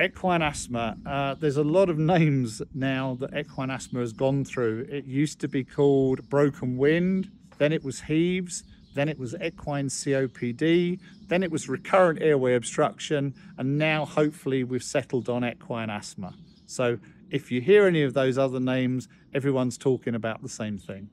Equine asthma. Uh, there's a lot of names now that equine asthma has gone through. It used to be called broken wind, then it was heaves, then it was equine COPD, then it was recurrent airway obstruction, and now hopefully we've settled on equine asthma. So if you hear any of those other names, everyone's talking about the same thing.